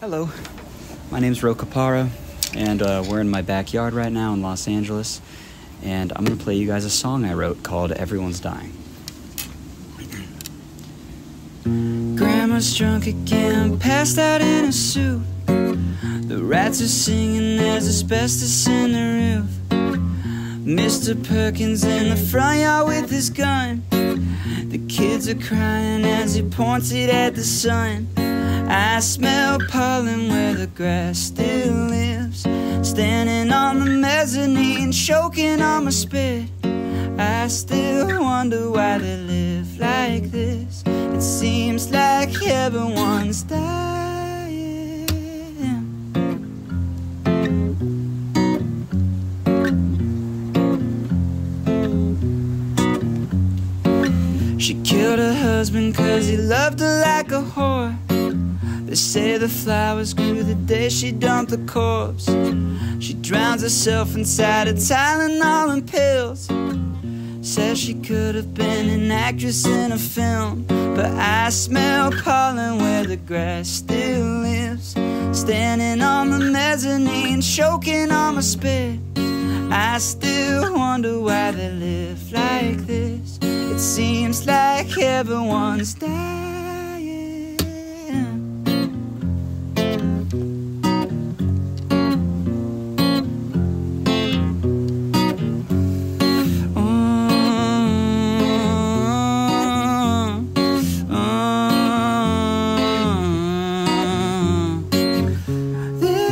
Hello, my name's Roe Kapara, and uh, we're in my backyard right now in Los Angeles, and I'm gonna play you guys a song I wrote called Everyone's Dying. Grandma's drunk again, passed out in a suit. The rats are singing, there's asbestos in the roof. Mr. Perkins in the front yard with his gun. The kids are crying as he points it at the sun. I smell pollen where the grass still lives. Standing on the mezzanine, choking on my spit. I still wonder why they live like this. It seems like everyone's dying. She killed her husband cause he loved her like a whore. They say the flowers grew the day she dumped the corpse. She drowns herself inside a Tylenol and pills. Says she could have been an actress in a film. But I smell pollen where the grass still lives. Standing on the mezzanine, choking on my spit. I still wonder why they live like this. It seems like everyone's dying.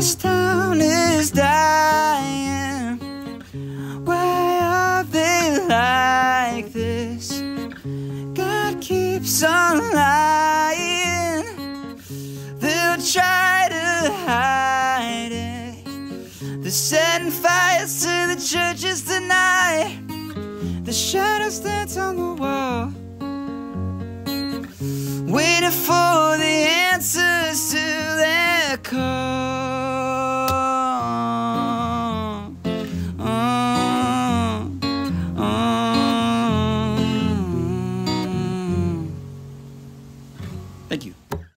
this town is dying. Why are they like this? God keeps on lying. They'll try to hide it. They're setting fires to the churches tonight. The shadows dance on the wall, waiting for the